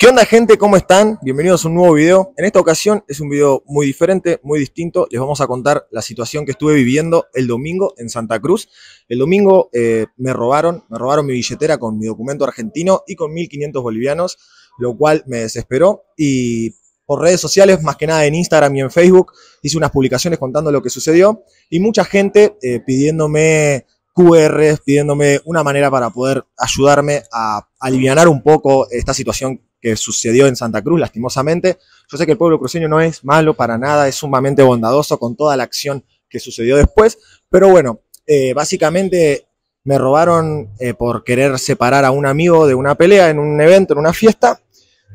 ¿Qué onda gente? ¿Cómo están? Bienvenidos a un nuevo video. En esta ocasión es un video muy diferente, muy distinto. Les vamos a contar la situación que estuve viviendo el domingo en Santa Cruz. El domingo eh, me robaron, me robaron mi billetera con mi documento argentino y con 1.500 bolivianos, lo cual me desesperó y por redes sociales, más que nada en Instagram y en Facebook, hice unas publicaciones contando lo que sucedió y mucha gente eh, pidiéndome QRs, pidiéndome una manera para poder ayudarme a aliviar un poco esta situación que sucedió en Santa Cruz, lastimosamente. Yo sé que el pueblo cruceño no es malo para nada, es sumamente bondadoso con toda la acción que sucedió después, pero bueno, eh, básicamente me robaron eh, por querer separar a un amigo de una pelea en un evento, en una fiesta,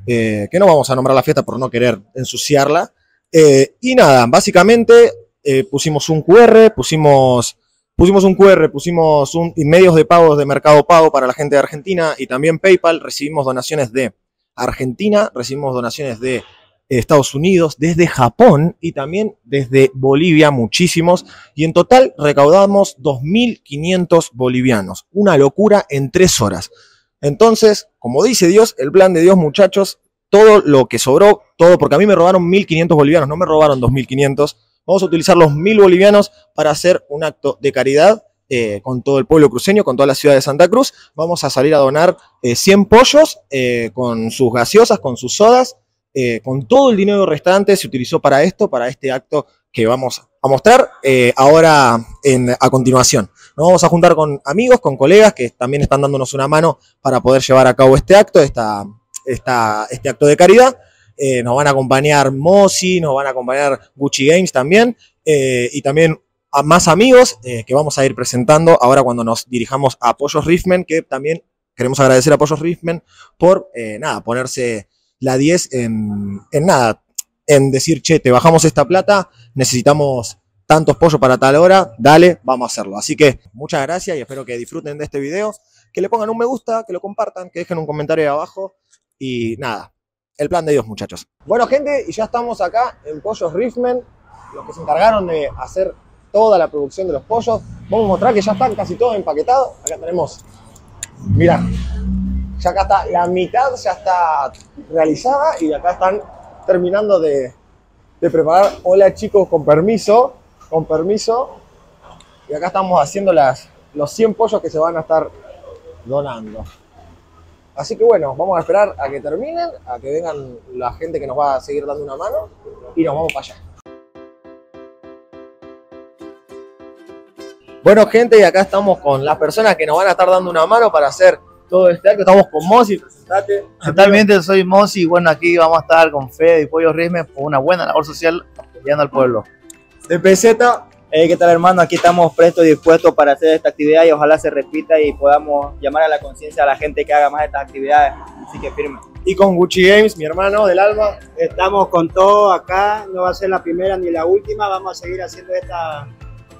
eh, que no vamos a nombrar la fiesta por no querer ensuciarla. y nada, básicamente pusimos un QR, pusimos, pusimos un QR, pusimos un, medios de pagos de mercado pago para la gente de Argentina y también PayPal, recibimos donaciones de Argentina, recibimos donaciones de Estados Unidos, desde Japón y también desde Bolivia, muchísimos. Y en total recaudamos 2.500 bolivianos. Una locura en tres horas. Entonces, como dice Dios, el plan de Dios, muchachos, todo lo que sobró, todo, porque a mí me robaron 1.500 bolivianos, no me robaron 2.500. Vamos a utilizar los 1.000 bolivianos para hacer un acto de caridad eh, con todo el pueblo cruceño, con toda la ciudad de Santa Cruz. Vamos a salir a donar 100 eh, pollos eh, con sus gaseosas, con sus sodas, con todo el dinero restante se utilizó para esto, para este acto que vamos a mostrar ahora a continuación. Nos vamos a juntar con amigos, con colegas que también están dándonos una mano para poder llevar a cabo este acto, esta, este acto de caridad. nos van a acompañar Mozi, nos van a acompañar Gucci Games también, y también más amigos eh, que vamos a ir presentando ahora cuando nos dirijamos a Apoyos Riffman, que también queremos agradecer a Apoyos Riffman por, eh, nada, ponerse la 10 en, en nada, en decir, che, te bajamos esta plata, necesitamos tantos pollos para tal hora, dale, vamos a hacerlo. Así que muchas gracias y espero que disfruten de este video, que le pongan un me gusta, que lo compartan, que dejen un comentario ahí abajo y nada, el plan de Dios muchachos. Bueno gente, y ya estamos acá en Pollos Riffman, los que se encargaron de hacer toda la producción de los pollos. Vamos a mostrar que ya están casi todos empaquetados. Acá tenemos, mira, ya acá está, la mitad ya está realizada y acá están terminando de, preparar. Hola chicos, con permiso, con permiso. Y acá estamos haciendo las, los 100 pollos que se van a estar donando. Así que bueno, vamos a esperar a que terminen, a que vengan la gente que nos va a seguir dando una mano y nos vamos para allá. Bueno, gente, y acá estamos con las personas que nos van a estar dando una mano para hacer todo este acto. Estamos con Mosi, presentate. Totalmente, soy Mosi bueno, aquí vamos a estar con Fede y Pollo Risme por una buena labor social apoyando al pueblo. De PZ. ¿Qué tal, hermano? Aquí estamos prestos y dispuestos para hacer esta actividad y ojalá se repita y podamos llamar a la conciencia a la gente que haga más estas actividades. Así que firme. Y con Gucci Games, mi hermano del alma. Estamos con todo acá, no va a ser la primera ni la última, vamos a seguir haciendo estas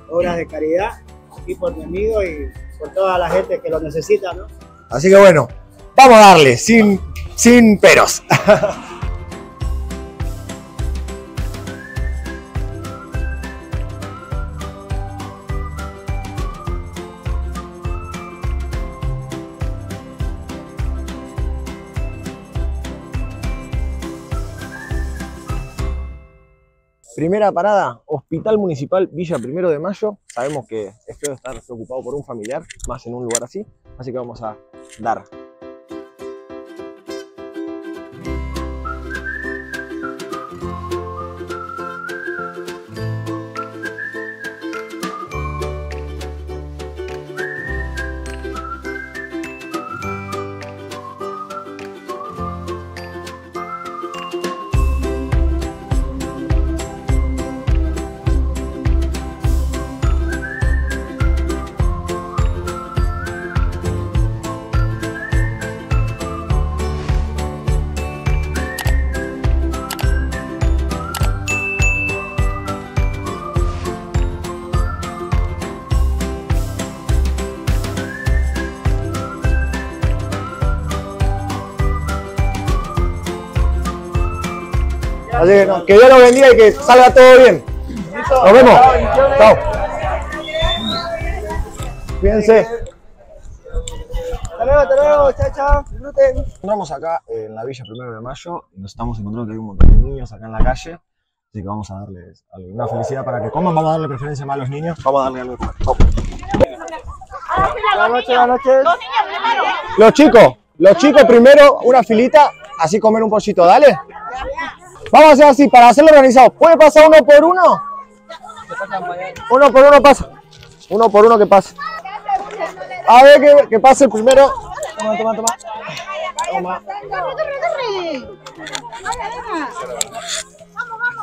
obras de caridad aquí por mi amigo y por toda la gente que lo necesita, ¿no? Así que bueno, vamos a darle, sin, sin peros. Primera parada, Hospital Municipal Villa Primero de Mayo. Sabemos que espero estar preocupado por un familiar, más en un lugar así, así que vamos a dar Así que, que Dios los bendiga y que salga todo bien. Nos vemos. Chao. Cuídense. Hasta luego, hasta luego. chao, chao. Disfruten. encontramos acá en la Villa Primero de Mayo y nos estamos encontrando que hay un montón de niños acá en la calle. Así que vamos a darles alguna felicidad para que coman. Vamos a darle preferencia más a los niños. Vamos a darle algo de comer. Vamos. Buenas noches, buenas noches. Los chicos, los chicos primero, una filita, así comer un pollito, dale. Vamos a hacer así, para hacerlo organizado. ¿Puede pasar uno por uno? Uno por uno pasa. Uno por uno que pasa. A ver que, que pase el primero. Toma, toma, toma. Toma.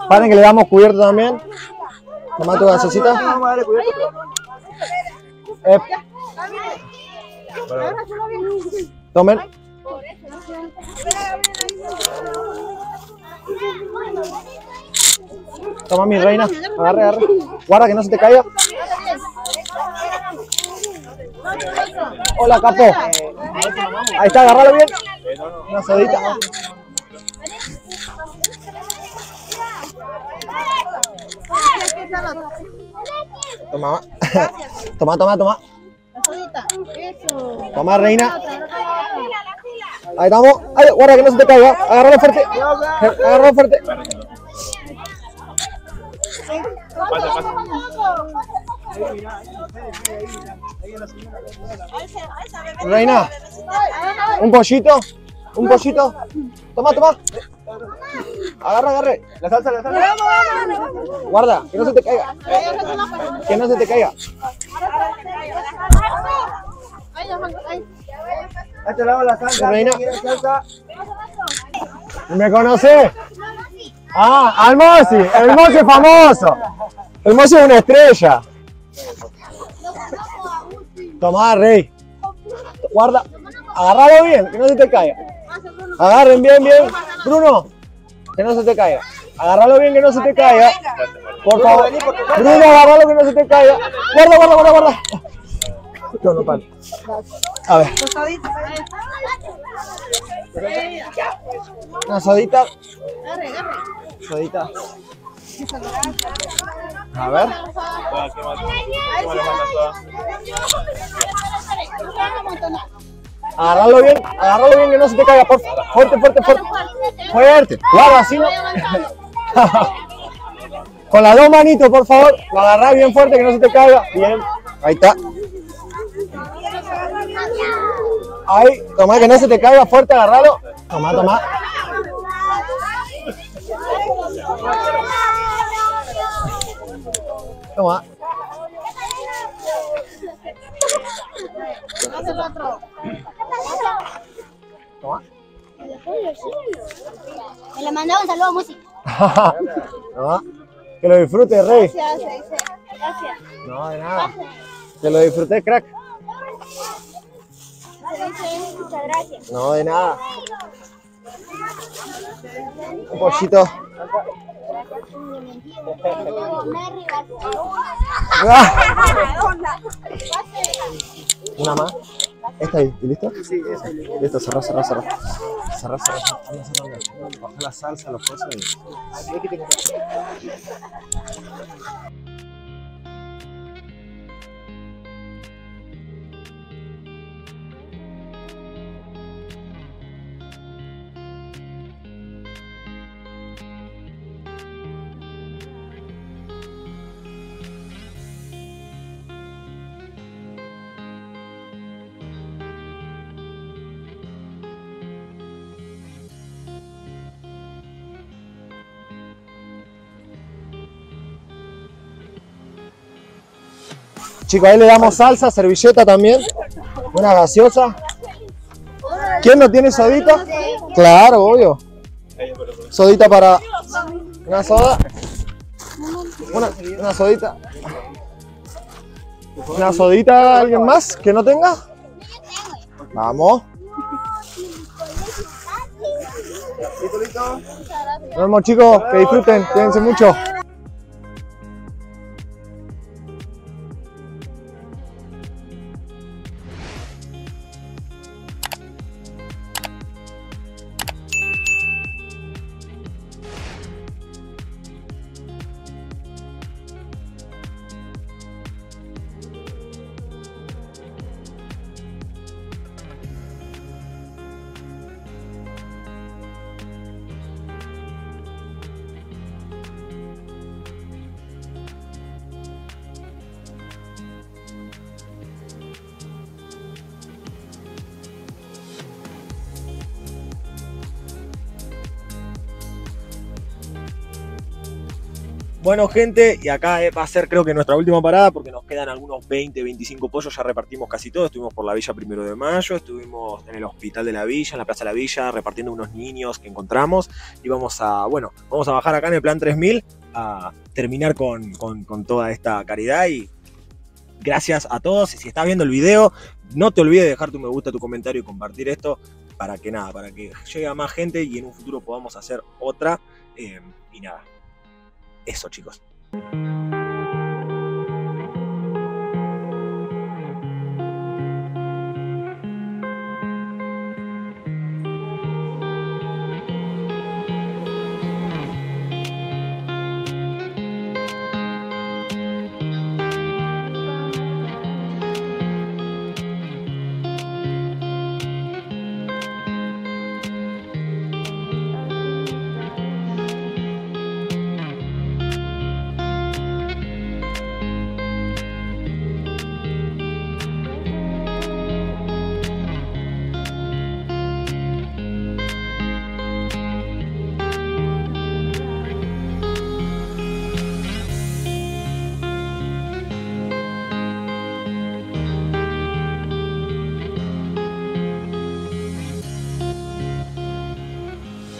Paren que le damos cubierto también. Toma tu gasecita. Eh, tomen. Toma mi reina. Agarre, agarre. Guarda que no se te caiga. Hola, capo. Ahí está, agárralo bien. Una sodita. Toma. Toma, toma, toma. Toma, reina. Ahí estamos. Ay, guarda que no se te caiga. Agárralo fuerte. Agárralo fuerte. Reina, un pollito. Un pollito. Toma, toma. Agarra, agarre. La salsa, la salsa. Guarda, que no se te caiga. Que no se te caiga. A este lado la salsa. Reina. ¿quiere salsa? ¿Me conoce? Ah, al Mosi. El Mosi es famoso. El Mosi es una estrella. Tomá, rey. Guarda. Agárralo bien, que no se te caiga. Agarren bien, bien. Bruno, que no se te caiga. Agárralo bien, que no se te caiga. Por favor. Bruno, agárralo que no se te caiga. Guarda, guarda, guarda, guarda. No, no. A ver. Una sodita. Sodita. A ver. Agárralo bien, agárralo bien que no se te caiga. Fuerte, fuerte, fuerte. Fuerte. Claro, así no. Con las dos manitos, por favor. Lo agarrás bien fuerte que no se te caiga. Bien. Ahí está. Ahí, toma que no se te caiga fuerte, agárralo. Toma, toma. Toma. Toma. Me le mandaba un saludo a música. Toma. Que lo disfrutes, Rey. Gracias. Gracias. No, de nada. Que lo disfrutes, crack. Dice, Muchas gracias. No, de nada. Un gracias. Una más. ¿Esta ahí? ¿Y listo? Sí, Listo, cerrá, cerrá, cerrá. Cerrá, cerrá. Anda cerrando. Baja la salsa, los cosas y... Chicos, ahí le damos salsa, servilleta también. Una gaseosa. ¿Quién no tiene sodita? Claro, obvio. Sodita para. Una soda. Una, sodita. Una sodita, ¿alguien más que no tenga? Vamos. Nos vemos chicos, que disfruten, cuídense mucho. Bueno, gente, y acá eh, va a ser creo que nuestra última parada porque nos quedan algunos 20, 25 pollos, ya repartimos casi todo. Estuvimos por la Villa Primero de Mayo, estuvimos en el Hospital de la Villa, en la Plaza de la Villa, repartiendo unos niños que encontramos. Y vamos a, bueno, vamos a bajar acá en el Plan 3000 a terminar con, con- toda esta caridad y gracias a todos. Y si estás viendo el video, no te olvides de dejar tu me gusta, tu comentario y compartir esto para que nada, para que llegue a más gente y en un futuro podamos hacer otra. Eh, y nada, eso chicos.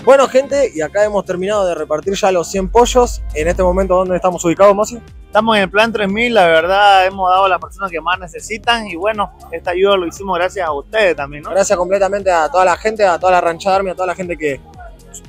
Bueno, gente, y acá hemos terminado de repartir ya los 100 pollos. En este momento, ¿dónde estamos ubicados, Mosi? Estamos en el plan 3000, la verdad hemos dado a las personas que más necesitan y bueno, esta ayuda lo hicimos gracias a ustedes también, ¿no? Gracias completamente a toda la gente, a toda la ranchada Army, a toda la gente que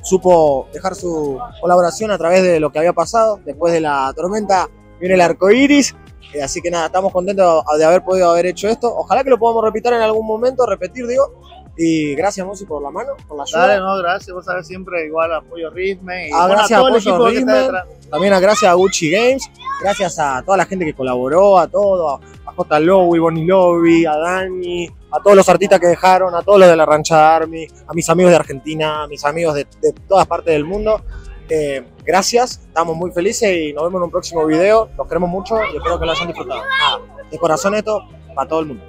supo dejar su colaboración a través de lo que había pasado. Después de la tormenta viene el arco iris. Eh, así que nada, estamos contentos de haber podido haber hecho esto. Ojalá que lo podamos repetir en algún momento, repetir, digo. Y gracias, Mosi, por la mano, por la ayuda. Dale, no, gracias, vos sabés siempre igual apoyo Ritme y Ah, bueno, gracias, a todo el Apoyo equipo que está Ritme. También a- gracias a Gucci Games, gracias a toda la gente que colaboró, a todo, a, J. Lowy, Bonnie Lobby, a Dani, a todos los artistas que dejaron, a todos los de la Ranchada Army, a mis amigos de Argentina, a mis amigos de, de todas partes del mundo. Eh, gracias, estamos muy felices y nos vemos en un próximo video. Los queremos mucho y espero que lo hayan disfrutado. Nada, de corazón esto para todo el mundo.